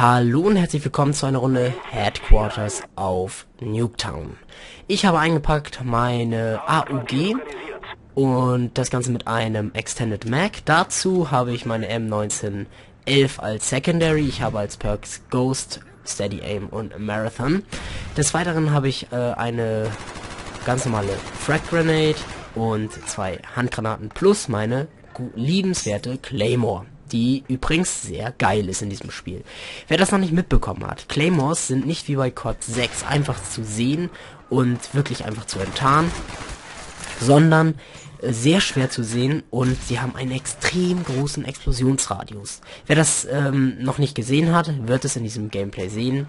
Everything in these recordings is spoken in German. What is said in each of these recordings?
Hallo und herzlich willkommen zu einer Runde Headquarters auf Nuketown. Ich habe eingepackt meine AUG und das Ganze mit einem Extended Mag. Dazu habe ich meine M1911 als Secondary. Ich habe als Perks Ghost, Steady Aim und Marathon. Des Weiteren habe ich äh, eine ganz normale Frag Grenade und zwei Handgranaten plus meine liebenswerte Claymore die übrigens sehr geil ist in diesem Spiel. Wer das noch nicht mitbekommen hat, Claymores sind nicht wie bei COD 6 einfach zu sehen und wirklich einfach zu enttarnen, sondern äh, sehr schwer zu sehen und sie haben einen extrem großen Explosionsradius. Wer das ähm, noch nicht gesehen hat, wird es in diesem Gameplay sehen.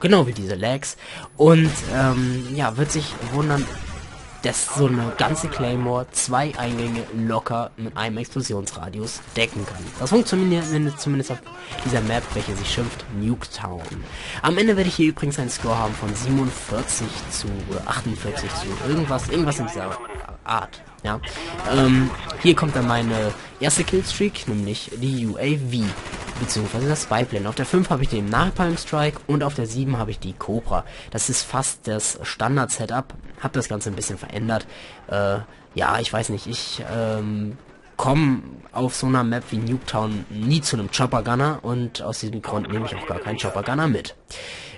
Genau wie diese Lags. Und ähm, ja, wird sich wundern, dass so eine ganze Claymore zwei Eingänge locker mit einem Explosionsradius decken kann. Das funktioniert zumindest auf dieser Map, welche sich schimpft Nuketown. Am Ende werde ich hier übrigens einen Score haben von 47 zu 48 zu irgendwas, irgendwas in dieser Art. Ja. Ähm, hier kommt dann meine erste Killstreak, nämlich die UAV, beziehungsweise das Spyplane. Auf der 5 habe ich den Napalm Strike und auf der 7 habe ich die Cobra. Das ist fast das Standard-Setup. Hab das Ganze ein bisschen verändert. Äh, ja, ich weiß nicht, ich ähm, komme auf so einer Map wie Nuketown nie zu einem Chopper Gunner und aus diesem Grund nehme ich auch gar keinen Chopper Gunner mit.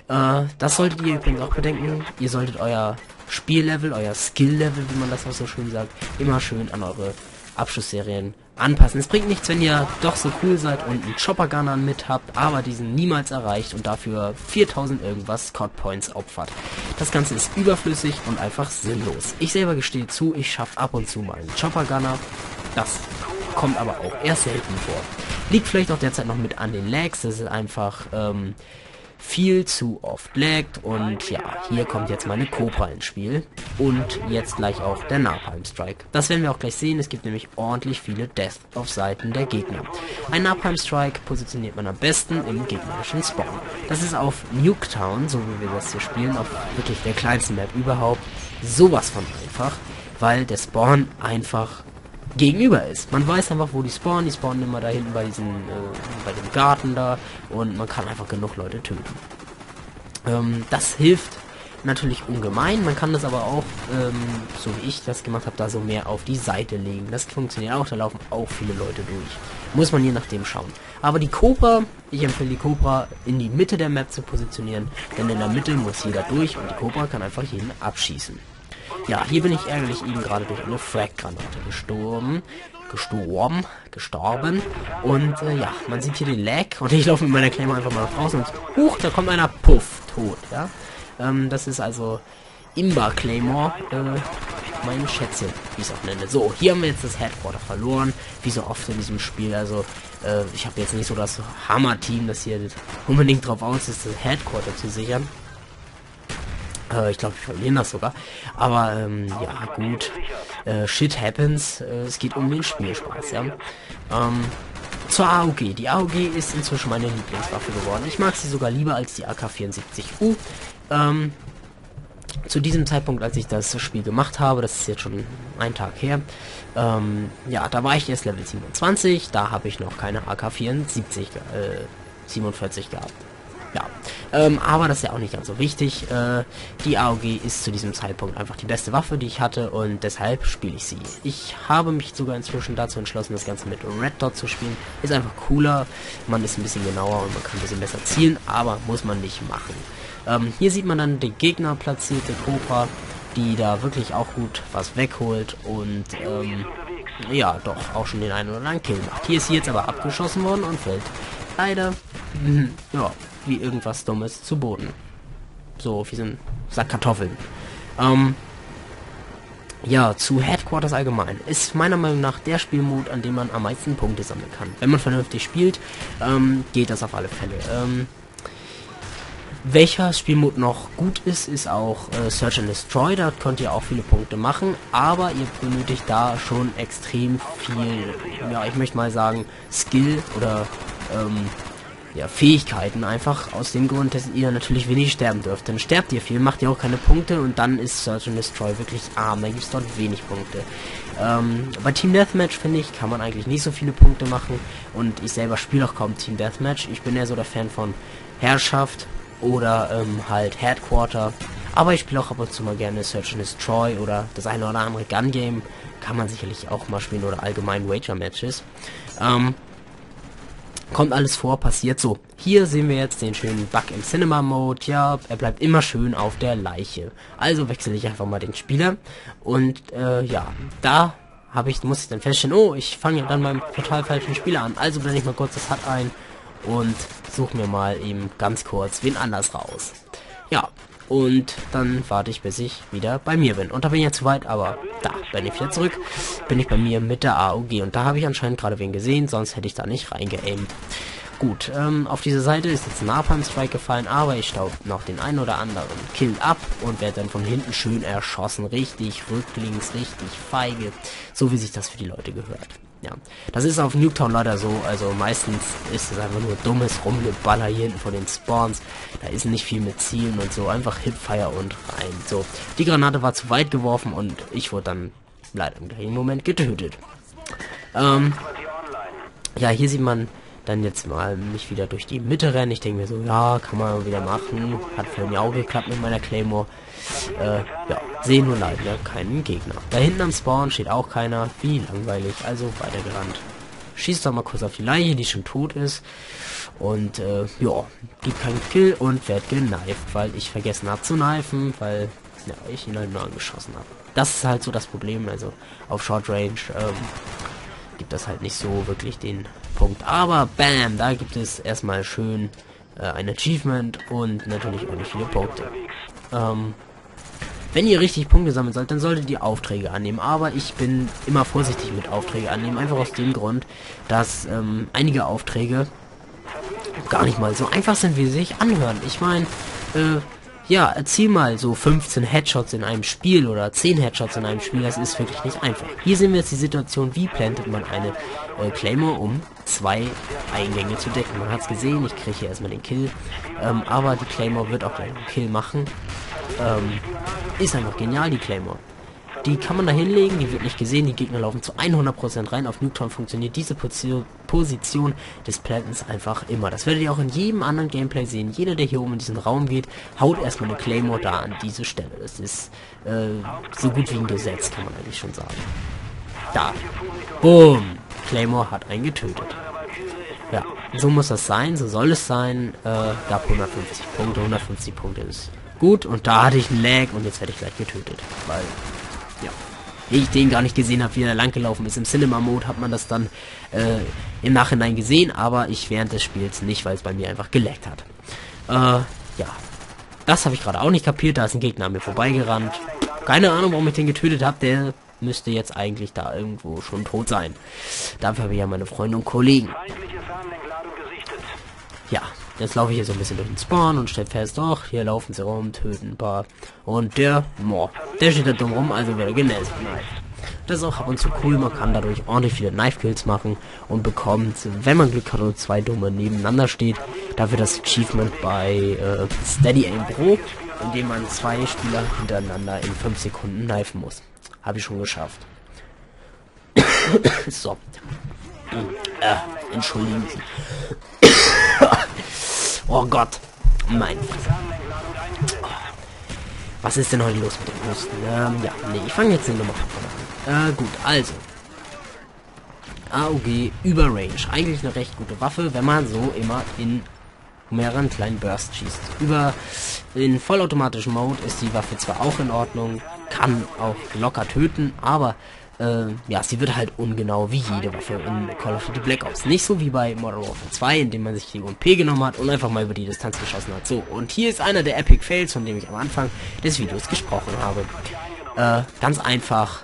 Äh, das solltet ihr übrigens auch bedenken. Ihr solltet euer Spiellevel, euer Skill-Level, wie man das auch so schön sagt, immer schön an eure Abschlussserien anpassen. Es bringt nichts, wenn ihr doch so cool seid und einen Chopper Gunner mit habt, aber diesen niemals erreicht und dafür 4000 irgendwas Cod Points opfert. Das Ganze ist überflüssig und einfach sinnlos. Ich selber gestehe zu, ich schaffe ab und zu mal einen Chopper Gunner. Das kommt aber auch eher selten vor. Liegt vielleicht auch derzeit noch mit an den Lags, das ist einfach, ähm, viel zu oft laggt und ja, hier kommt jetzt meine Cobra ins Spiel und jetzt gleich auch der Napalm Strike. Das werden wir auch gleich sehen, es gibt nämlich ordentlich viele Death auf Seiten der Gegner. Ein Napalm Strike positioniert man am besten im gegnerischen Spawn. Das ist auf Nuketown, so wie wir das hier spielen, auf wirklich der kleinsten Map überhaupt, sowas von einfach, weil der Spawn einfach gegenüber ist. Man weiß einfach, wo die spawnen. Die spawnen immer da hinten bei diesem, äh, bei dem Garten da und man kann einfach genug Leute töten. Ähm, das hilft natürlich ungemein. Man kann das aber auch, ähm, so wie ich das gemacht habe, da so mehr auf die Seite legen. Das funktioniert auch. Da laufen auch viele Leute durch. Muss man je nachdem schauen. Aber die Cobra, ich empfehle die Cobra in die Mitte der Map zu positionieren, denn in der Mitte muss jeder durch und die Cobra kann einfach jeden abschießen. Ja, hier bin ich ärgerlich eben gerade durch eine Frag-Granate gestorben. Gestorben, gestorben. Und äh, ja, man sieht hier den Lag und ich laufe mit meiner Claymore einfach mal nach draußen und huch, da kommt einer Puff, tot, ja. Ähm, das ist also Imba Claymore, äh, meine Schätze, wie ich es auch nenne. So, hier haben wir jetzt das Headquarter verloren, wie so oft in diesem Spiel. Also, äh, ich habe jetzt nicht so das Hammer-Team, das hier unbedingt drauf aus ist, das Headquarter zu sichern. Äh, ich glaube, wir verlieren das sogar. Aber ähm, ja, gut. Äh, shit happens. Äh, es geht um den Spielspaß, ja. Ähm, zur AOG. Die AOG ist inzwischen meine Lieblingswaffe geworden. Ich mag sie sogar lieber als die AK-74U. Ähm, zu diesem Zeitpunkt, als ich das Spiel gemacht habe, das ist jetzt schon ein Tag her, ähm, ja, da war ich erst Level 27, da habe ich noch keine AK-74 äh, 47 gehabt. Ja, ähm, aber das ist ja auch nicht ganz so wichtig. Äh, die AOG ist zu diesem Zeitpunkt einfach die beste Waffe, die ich hatte und deshalb spiele ich sie. Ich habe mich sogar inzwischen dazu entschlossen, das Ganze mit Red Dot zu spielen. Ist einfach cooler, man ist ein bisschen genauer und man kann ein bisschen besser zielen, aber muss man nicht machen. Ähm, hier sieht man dann den Gegner platzierte Cobra, die da wirklich auch gut was wegholt und ähm, ja, doch auch schon den einen oder anderen Kill macht. Hier ist sie jetzt aber abgeschossen worden und fällt leider, ja, wie irgendwas Dummes zu Boden. So wie so ein Sack Kartoffeln. Ähm, ja, zu Headquarters allgemein. Ist meiner Meinung nach der Spielmod, an dem man am meisten Punkte sammeln kann. Wenn man vernünftig spielt, ähm, geht das auf alle Fälle. Ähm, welcher Spielmod noch gut ist, ist auch äh, Search and Destroy. Da könnt ihr auch viele Punkte machen, aber ihr benötigt da schon extrem viel, ja, ich möchte mal sagen, Skill oder ähm, ja, Fähigkeiten einfach aus dem Grund, dass ihr natürlich wenig sterben dürft. Dann sterbt ihr viel, macht ihr auch keine Punkte und dann ist Search and Destroy wirklich arm. Da gibt es dort wenig Punkte. Ähm, bei Team Deathmatch finde ich, kann man eigentlich nicht so viele Punkte machen und ich selber spiele auch kaum Team Deathmatch. Ich bin eher so der Fan von Herrschaft oder ähm, halt Headquarter. Aber ich spiele auch ab und zu mal gerne Search and Destroy oder das eine oder andere Gun Game. Kann man sicherlich auch mal spielen oder allgemein Wager Matches. Ähm, Kommt alles vor, passiert so. Hier sehen wir jetzt den schönen Bug im Cinema Mode. Ja, er bleibt immer schön auf der Leiche. Also wechsle ich einfach mal den Spieler. Und äh, ja, da habe ich, muss ich dann feststellen, oh, ich fange ja dann beim total falschen Spieler an. Also blende ich mal kurz das HUD ein und suche mir mal eben ganz kurz wen anders raus. Ja, und dann warte ich, bis ich wieder bei mir bin. Und da bin ich ja zu weit, aber da bin ich wieder zurück. Bin ich bei mir mit der AUG. Und da habe ich anscheinend gerade wen gesehen, sonst hätte ich da nicht reingeaimt. Gut, ähm, auf diese Seite ist jetzt ein Napalm Strike gefallen, aber ich staub noch den einen oder anderen Kill ab und werde dann von hinten schön erschossen. Richtig rücklings, richtig feige. So wie sich das für die Leute gehört. Ja, das ist auf Nuketown leider so, also meistens ist es einfach nur dummes Rumgeballer hier hinten vor den Spawns. Da ist nicht viel mit Zielen und so, einfach Hipfire und rein. So, die Granate war zu weit geworfen und ich wurde dann leider im gleichen Moment getötet. Ähm, ja, hier sieht man dann jetzt mal mich wieder durch die Mitte rennen. Ich denke mir so, ja, kann man wieder machen. Hat für mich auch geklappt mit meiner Claymore. Äh, ja, sehen nur leider keinen Gegner. Da hinten am Spawn steht auch keiner. Wie langweilig. Also weitergerannt. Schießt doch mal kurz auf die Leiche, die schon tot ist. Und äh, ja, gibt keinen Kill und wird geneift, weil ich vergessen habe zu kneifen, weil ja, ich ihn halt nur angeschossen habe. Das ist halt so das Problem. Also auf Short Range ähm, gibt das halt nicht so wirklich den Punkt. Aber bam, da gibt es erstmal schön äh, ein Achievement und natürlich auch nicht viele Punkte. Ähm, wenn ihr richtig Punkte sammeln sollt, dann solltet ihr Aufträge annehmen. Aber ich bin immer vorsichtig mit Aufträge annehmen. Einfach aus dem Grund, dass ähm, einige Aufträge gar nicht mal so einfach sind, wie sie sich anhören. Ich meine, äh, ja, erziel mal so 15 Headshots in einem Spiel oder 10 Headshots in einem Spiel, das ist wirklich nicht einfach. Hier sehen wir jetzt die Situation, wie plantet man eine äh, Claymore, um zwei Eingänge zu decken. Man hat es gesehen, ich kriege hier erstmal den Kill, ähm, aber die Claymore wird auch gleich einen Kill machen. Ähm, ist einfach genial, die Claymore. Die kann man da hinlegen, die wird nicht gesehen, die Gegner laufen zu 100% rein. Auf Nuketown funktioniert diese Position des Plantens einfach immer. Das werdet ihr auch in jedem anderen Gameplay sehen. Jeder, der hier oben in diesen Raum geht, haut erstmal eine Claymore da an diese Stelle. Das ist äh, so gut wie ein Gesetz, kann man eigentlich schon sagen. Da. Boom. Claymore hat einen getötet. Ja, so muss das sein, so soll es sein. Äh, gab 150 Punkte, 150 Punkte ist Gut, und da hatte ich einen Lag und jetzt werde ich gleich getötet. Weil, ja, ich den gar nicht gesehen habe, wie er lang gelaufen ist. Im Cinema-Mode hat man das dann äh, im Nachhinein gesehen, aber ich während des Spiels nicht, weil es bei mir einfach geleckt hat. Äh, ja. Das habe ich gerade auch nicht kapiert. Da ist ein Gegner an mir vorbeigerannt. Keine Ahnung, warum ich den getötet habe. Der müsste jetzt eigentlich da irgendwo schon tot sein. Dafür habe ich ja meine Freunde und Kollegen. Jetzt laufe ich hier so ein bisschen durch den Spawn und stelle fest, doch, hier laufen sie rum, töten ein paar. Und der, boah, der steht da dumm rum, also wird er genäst. Das ist auch ab und zu cool, man kann dadurch ordentlich viele Knife-Kills machen und bekommt, wenn man Glück hat und zwei Dumme nebeneinander steht, dafür das Achievement bei äh, Steady Aim Pro, indem man zwei Spieler hintereinander in 5 Sekunden knifen muss. Habe ich schon geschafft. so. Äh, entschuldigen Sie. Oh Gott. Mein. Was ist denn heute los mit dem Husten? Ähm, ja, nee, ich fange jetzt die Nummer von an. Äh, gut, also. AOG über Range. Eigentlich eine recht gute Waffe, wenn man so immer in mehreren kleinen Bursts schießt. Über in vollautomatischen Mode ist die Waffe zwar auch in Ordnung, kann auch locker töten, aber äh, ja, sie wird halt ungenau wie jede Waffe in Call of Duty Black Ops. Nicht so wie bei Modern Warfare 2, in dem man sich die UMP genommen hat und einfach mal über die Distanz geschossen hat. So, und hier ist einer der Epic Fails, von dem ich am Anfang des Videos gesprochen habe. Äh, ganz einfach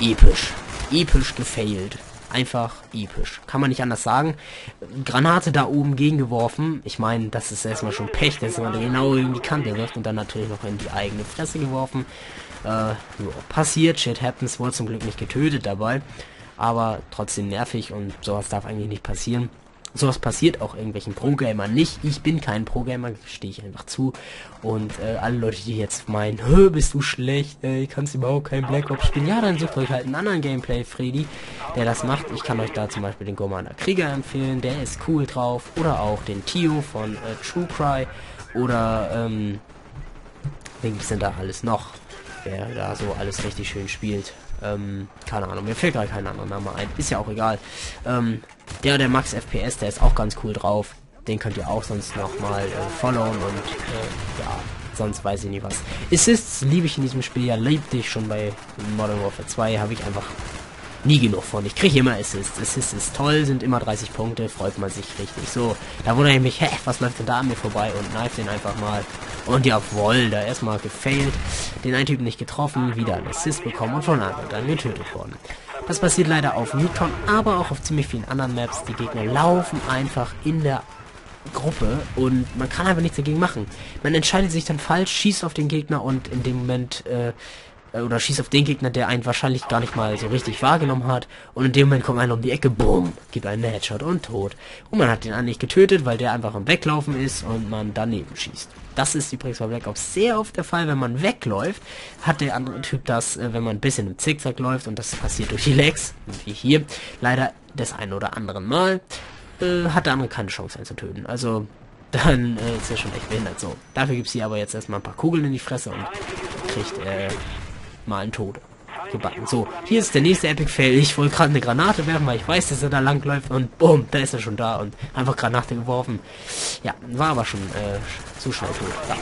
episch. Episch gefailt. Einfach episch. Kann man nicht anders sagen. Granate da oben gegengeworfen. Ich meine, das ist erstmal schon Pech, dass man genau in die Kante wirft und dann natürlich noch in die eigene Fresse geworfen. Äh, ja, passiert, shit happens, wurde zum Glück nicht getötet dabei. Aber trotzdem nervig und sowas darf eigentlich nicht passieren. Sowas passiert auch irgendwelchen Pro-Gamern nicht. Ich bin kein Pro-Gamer, stehe ich einfach zu. Und äh, alle Leute, die jetzt meinen, Hö, bist du schlecht, ey, kannst überhaupt kein Black Ops spielen. Ja, dann sucht euch halt einen anderen Gameplay, Freddy, der das macht. Ich kann euch da zum Beispiel den Commander Krieger empfehlen, der ist cool drauf. Oder auch den Tio von äh, True Cry. Oder, ähm, wen gibt's denn da alles noch? Wer da so alles richtig schön spielt. Ähm, keine Ahnung, mir fällt gerade kein anderer Name ein. Ist ja auch egal. Ähm, ja, der Max FPS, der ist auch ganz cool drauf. Den könnt ihr auch sonst nochmal äh, followen und äh, ja, sonst weiß ich nie was. Assists liebe ich in diesem Spiel ja, liebte ich schon bei Modern Warfare 2, habe ich einfach nie genug von. Ich kriege immer Assists. Assists ist toll, sind immer 30 Punkte, freut man sich richtig. So, da wundere ich mich, hä, was läuft denn da an mir vorbei und knife den einfach mal. Und jawohl, da erstmal gefailt, den einen Typen nicht getroffen, wieder ein Assist bekommen und von anderen dann getötet worden. Das passiert leider auf Newton, aber auch auf ziemlich vielen anderen Maps. Die Gegner laufen einfach in der Gruppe und man kann einfach nichts dagegen machen. Man entscheidet sich dann falsch, schießt auf den Gegner und in dem Moment äh, oder schießt auf den Gegner, der einen wahrscheinlich gar nicht mal so richtig wahrgenommen hat. Und in dem Moment kommt einer um die Ecke, bumm, gibt einen Headshot und tot. Und man hat den eigentlich getötet, weil der einfach am Weglaufen ist und man daneben schießt. Das ist übrigens bei Black Ops sehr oft der Fall, wenn man wegläuft, hat der andere Typ das, äh, wenn man ein bisschen im Zickzack läuft und das passiert durch die Legs, wie hier, leider das ein oder anderen Mal, äh, hat der andere keine Chance einen zu töten. Also dann äh, ist er schon echt behindert. So, dafür gibt es hier aber jetzt erstmal ein paar Kugeln in die Fresse und kriegt äh, mal einen Tode. Gebacken. So, hier ist der nächste Epic Fail. Ich wollte gerade eine Granate werfen, weil ich weiß, dass er da lang läuft und bumm, da ist er schon da und einfach Granate geworfen. Ja, war aber schon äh, zu schnell tot. Ja.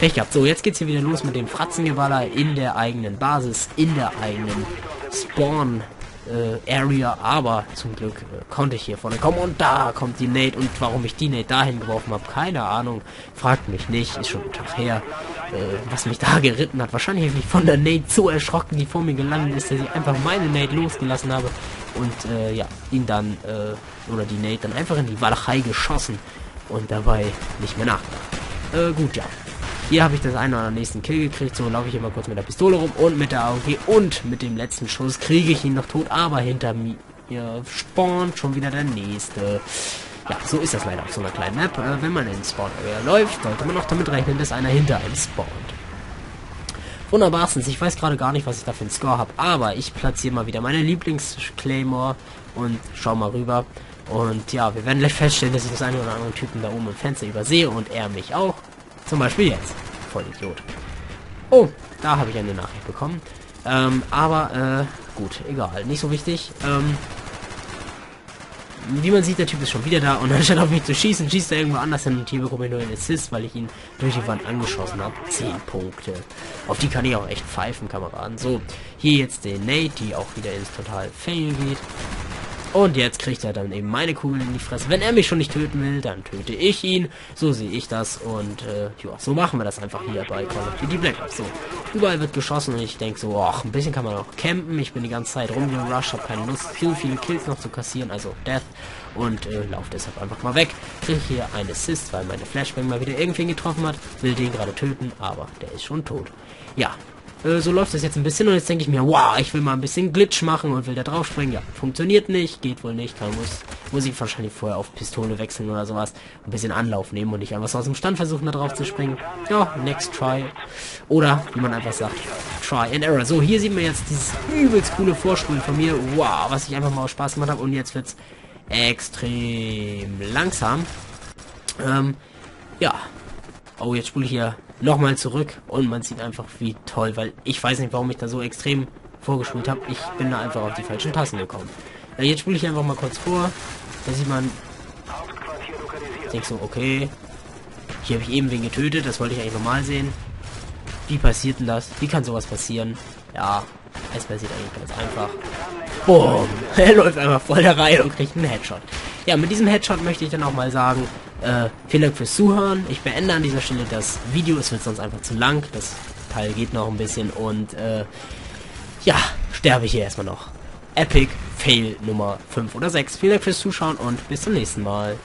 Pech gehabt. So, jetzt geht's hier wieder los mit dem Fratzengewaller in der eigenen Basis, in der eigenen Spawn äh, Area, aber zum Glück äh, konnte ich hier vorne kommen. Und da kommt die Nate. Und warum ich die Nate dahin geworfen habe, keine Ahnung, fragt mich nicht, ist schon ein Tag her, äh, was mich da geritten hat. Wahrscheinlich habe ich von der Nate so erschrocken, die vor mir gelandet ist, dass ich einfach meine Nate losgelassen habe. Und äh, ja, ihn dann, äh, oder die Nate dann einfach in die Walachei geschossen. Und dabei nicht mehr nachgedacht. Äh, gut, ja. Hier habe ich das eine oder nächsten Kill gekriegt. So laufe ich immer kurz mit der Pistole rum und mit der AOG und mit dem letzten Schuss kriege ich ihn noch tot. Aber hinter mir spawnt schon wieder der nächste. Ja, so ist das leider auf so einer kleinen Map. Äh, wenn man in Spawn Area läuft, sollte man auch damit rechnen, dass einer hinter einem spawnt. Wunderbarstens, ich weiß gerade gar nicht, was ich da für einen Score habe, aber ich platziere mal wieder meine Lieblings-Claymore und schau mal rüber. Und ja, wir werden gleich feststellen, dass ich das eine oder andere Typen da oben im Fenster übersehe und er mich auch. Zum Beispiel jetzt. Voll Idiot. Oh, da habe ich eine Nachricht bekommen. Ähm, aber, äh, gut, egal. Nicht so wichtig. Ähm, wie man sieht, der Typ ist schon wieder da und anstatt auf mich zu schießen, schießt er irgendwo anders hin und hier bekomme ich nur einen Assist, weil ich ihn durch die Wand angeschossen habe. 10 Punkte. Auf die kann ich auch echt pfeifen, Kameraden. So, hier jetzt den Nate, die auch wieder ins Total Fail geht. Und jetzt kriegt er dann eben meine Kugel in die Fresse. Wenn er mich schon nicht töten will, dann töte ich ihn. So sehe ich das. Und äh, ja, so machen wir das einfach hier bei Call of Duty Black Ops. So, überall wird geschossen und ich denke so, ach, ein bisschen kann man auch campen. Ich bin die ganze Zeit rumgerusht, habe keine Lust, viel, viele Kills noch zu kassieren, also Death. Und äh, laufe deshalb einfach mal weg. Kriege hier einen Assist, weil meine Flashbang mal wieder irgendwen getroffen hat. Will den gerade töten, aber der ist schon tot. Ja, äh, so läuft das jetzt ein bisschen und jetzt denke ich mir, wow, ich will mal ein bisschen Glitch machen und will da drauf springen. Ja, funktioniert nicht, geht wohl nicht, kann, muss, muss ich wahrscheinlich vorher auf Pistole wechseln oder sowas. Ein bisschen Anlauf nehmen und nicht einfach so aus dem Stand versuchen, da drauf zu springen. Ja, next try. Oder, wie man einfach sagt, try and error. So, hier sieht man jetzt dieses übelst coole Vorspulen von mir. Wow, was ich einfach mal aus Spaß gemacht habe und jetzt wird's extrem langsam. Ähm, ja. Oh, jetzt spule ich hier nochmal zurück und man sieht einfach wie toll, weil ich weiß nicht, warum ich da so extrem vorgespielt habe. Ich bin da einfach auf die falschen Tassen gekommen. Ja, jetzt spule ich einfach mal kurz vor. Da sieht man... Ich denke so, okay. Hier habe ich eben wen getötet, das wollte ich eigentlich normal sehen. Wie passiert denn das? Wie kann sowas passieren? Ja, es passiert eigentlich ganz einfach. Boom! Er läuft einfach voll der Reihe und kriegt einen Headshot. Ja, mit diesem Headshot möchte ich dann auch mal sagen, äh, vielen Dank fürs Zuhören. Ich beende an dieser Stelle das Video. Es wird sonst einfach zu lang. Das Teil geht noch ein bisschen. Und äh, ja, sterbe ich hier erstmal noch. Epic Fail Nummer 5 oder 6. Vielen Dank fürs Zuschauen und bis zum nächsten Mal.